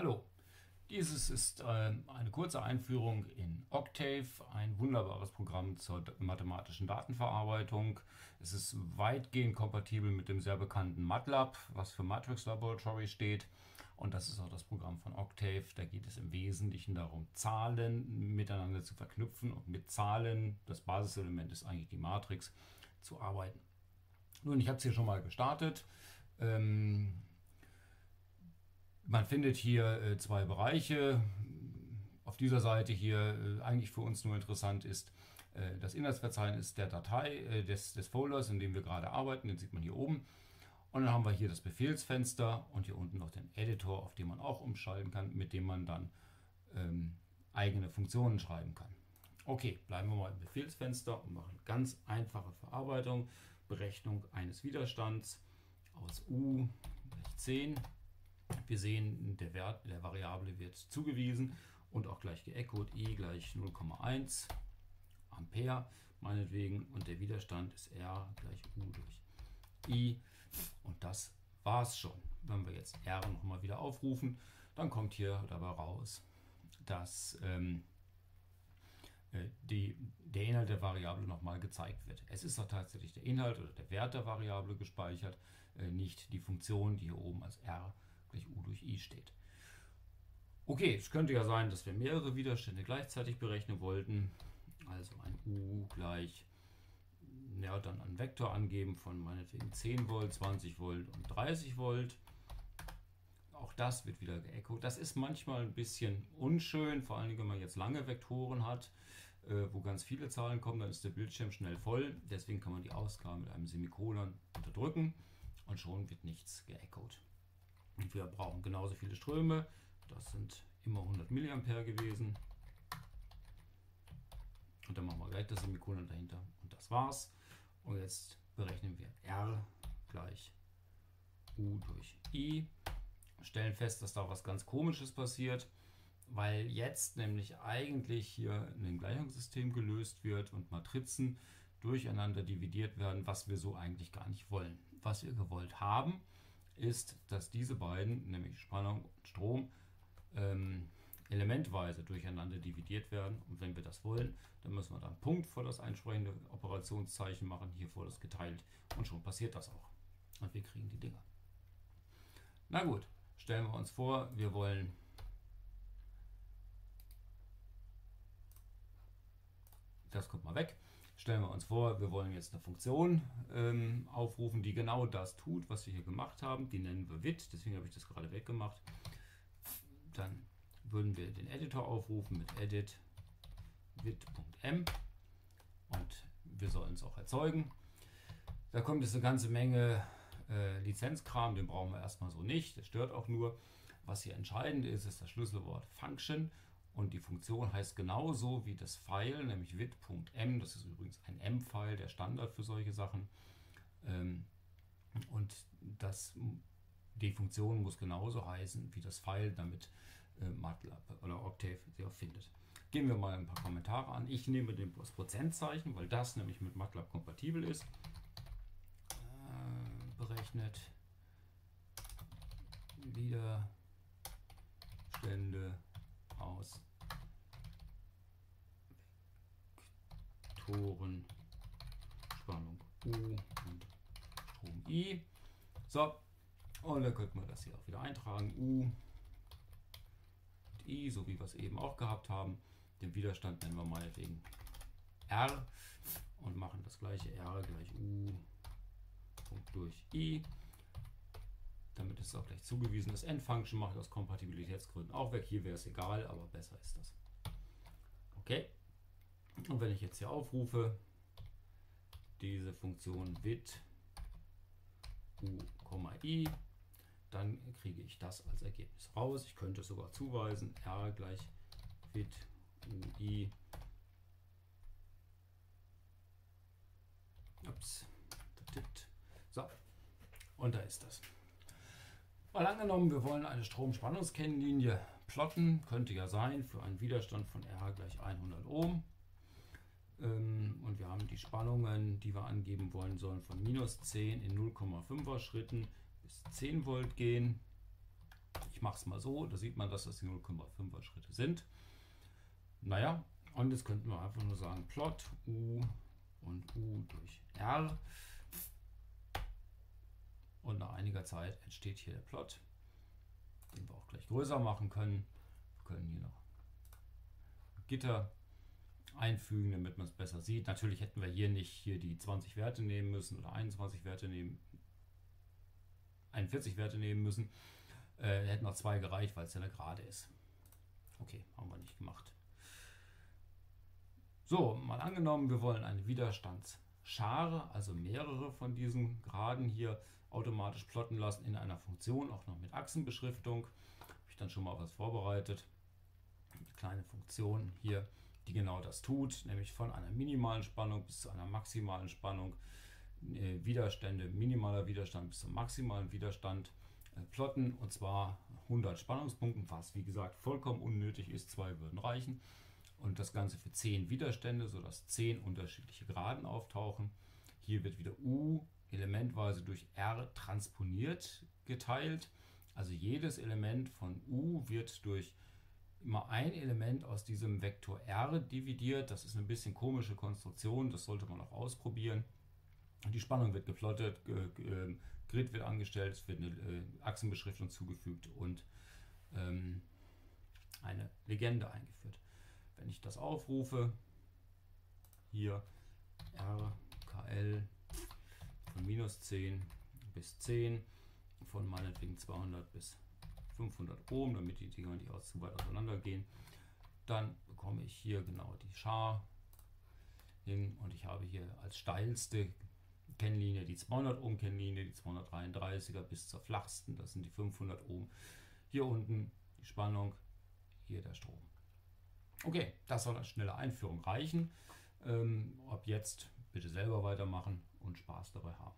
Hallo, dieses ist äh, eine kurze Einführung in Octave, ein wunderbares Programm zur mathematischen Datenverarbeitung. Es ist weitgehend kompatibel mit dem sehr bekannten MATLAB, was für Matrix Laboratory steht. Und das ist auch das Programm von Octave. Da geht es im Wesentlichen darum, Zahlen miteinander zu verknüpfen und mit Zahlen, das Basiselement ist eigentlich die Matrix, zu arbeiten. Nun, ich habe es hier schon mal gestartet. Ähm, man findet hier äh, zwei Bereiche. Auf dieser Seite hier äh, eigentlich für uns nur interessant ist äh, das Inhaltsverzeichnis der Datei, des, des Folders, in dem wir gerade arbeiten. Den sieht man hier oben. Und dann haben wir hier das Befehlsfenster und hier unten noch den Editor, auf dem man auch umschalten kann, mit dem man dann ähm, eigene Funktionen schreiben kann. Okay, bleiben wir mal im Befehlsfenster und machen ganz einfache Verarbeitung. Berechnung eines Widerstands aus U gleich 10 wir sehen, der Wert der Variable wird zugewiesen und auch gleich geechoed, I gleich 0,1 Ampere meinetwegen und der Widerstand ist R gleich U durch I und das war's schon. Wenn wir jetzt R nochmal wieder aufrufen, dann kommt hier dabei raus, dass ähm, äh, die, der Inhalt der Variable nochmal gezeigt wird. Es ist auch tatsächlich der Inhalt oder der Wert der Variable gespeichert, äh, nicht die Funktion, die hier oben als R gleich U durch I steht. Okay, es könnte ja sein, dass wir mehrere Widerstände gleichzeitig berechnen wollten. Also ein U gleich, ja, dann einen Vektor angeben von meinetwegen 10 Volt, 20 Volt und 30 Volt. Auch das wird wieder geechoed. Das ist manchmal ein bisschen unschön, vor allem wenn man jetzt lange Vektoren hat, äh, wo ganz viele Zahlen kommen, dann ist der Bildschirm schnell voll. Deswegen kann man die Ausgabe mit einem Semikolon unterdrücken und schon wird nichts geechoed. Und wir brauchen genauso viele Ströme. Das sind immer 100 mA gewesen. Und dann machen wir gleich das Semikolon dahinter. Und das war's. Und jetzt berechnen wir R gleich U durch I. Stellen fest, dass da was ganz Komisches passiert, weil jetzt nämlich eigentlich hier in dem Gleichungssystem gelöst wird und Matrizen durcheinander dividiert werden, was wir so eigentlich gar nicht wollen. Was wir gewollt haben, ist, dass diese beiden, nämlich Spannung und Strom, ähm, elementweise durcheinander dividiert werden. Und wenn wir das wollen, dann müssen wir dann Punkt vor das entsprechende Operationszeichen machen, hier vor das geteilt und schon passiert das auch. Und wir kriegen die Dinger. Na gut, stellen wir uns vor, wir wollen das kommt mal weg. Stellen wir uns vor, wir wollen jetzt eine Funktion ähm, aufrufen, die genau das tut, was wir hier gemacht haben. Die nennen wir wit, deswegen habe ich das gerade weggemacht. Dann würden wir den Editor aufrufen mit edit wit.m und wir sollen es auch erzeugen. Da kommt jetzt eine ganze Menge äh, Lizenzkram, den brauchen wir erstmal so nicht. Das stört auch nur. Was hier entscheidend ist, ist das Schlüsselwort Function und die Funktion heißt genauso wie das File, nämlich wit.m. Das ist übrigens ein M-File, der Standard für solche Sachen. Ähm, und das, die Funktion muss genauso heißen wie das File, damit äh, MATLAB oder Octave sie auch findet. Gehen wir mal ein paar Kommentare an. Ich nehme das Prozentzeichen, weil das nämlich mit MATLAB kompatibel ist. Äh, berechnet Widerstände aus Vektoren Spannung U und Strom I. So, und dann könnten wir das hier auch wieder eintragen. U und I, so wie wir es eben auch gehabt haben. Den Widerstand nennen wir meinetwegen R und machen das gleiche R gleich U durch I. Damit ist es auch gleich zugewiesen. Das Endfunction mache ich aus Kompatibilitätsgründen auch weg. Hier wäre es egal, aber besser ist das. Okay. Und wenn ich jetzt hier aufrufe, diese Funktion wit u, i, dann kriege ich das als Ergebnis raus. Ich könnte es sogar zuweisen, r gleich wit ui. Ups. So, und da ist das. Mal angenommen, wir wollen eine Stromspannungskennlinie plotten, könnte ja sein, für einen Widerstand von R gleich 100 Ohm. Ähm, und wir haben die Spannungen, die wir angeben wollen, sollen von minus 10 in 0,5er Schritten bis 10 Volt gehen. Ich mache es mal so, da sieht man, dass das die 0,5er Schritte sind. Naja, und jetzt könnten wir einfach nur sagen, Plot U und U durch R. Und nach einiger Zeit entsteht hier der Plot, den wir auch gleich größer machen können. Wir können hier noch Gitter einfügen, damit man es besser sieht. Natürlich hätten wir hier nicht hier die 20 Werte nehmen müssen oder 21 Werte nehmen, 41 Werte nehmen müssen. Äh, hätten noch zwei gereicht, weil es ja eine Gerade ist. Okay, haben wir nicht gemacht. So, mal angenommen, wir wollen eine Widerstandsschare, also mehrere von diesen Graden hier automatisch plotten lassen in einer Funktion, auch noch mit Achsenbeschriftung. Habe ich dann schon mal was vorbereitet. Eine kleine Funktion hier, die genau das tut, nämlich von einer minimalen Spannung bis zu einer maximalen Spannung äh, Widerstände, minimaler Widerstand bis zum maximalen Widerstand äh, plotten und zwar 100 Spannungspunkten, was wie gesagt vollkommen unnötig ist, zwei würden reichen und das Ganze für 10 Widerstände, sodass 10 unterschiedliche Graden auftauchen. Hier wird wieder U elementweise durch R transponiert geteilt. Also jedes Element von U wird durch immer ein Element aus diesem Vektor R dividiert. Das ist eine bisschen komische Konstruktion, das sollte man auch ausprobieren. Die Spannung wird geplottet, ähm, Grid wird angestellt, es wird eine äh, Achsenbeschriftung zugefügt und ähm, eine Legende eingeführt. Wenn ich das aufrufe, hier RKL von minus 10 bis 10, von meinetwegen 200 bis 500 Ohm, damit die Dinger nicht aus zu weit auseinander gehen, dann bekomme ich hier genau die Schar hin und ich habe hier als steilste Kennlinie die 200 Ohm Kennlinie, die 233er bis zur flachsten, das sind die 500 Ohm. Hier unten die Spannung, hier der Strom. Okay, das soll als schnelle Einführung reichen. Ähm, ab jetzt bitte selber weitermachen und Spaß dabei haben.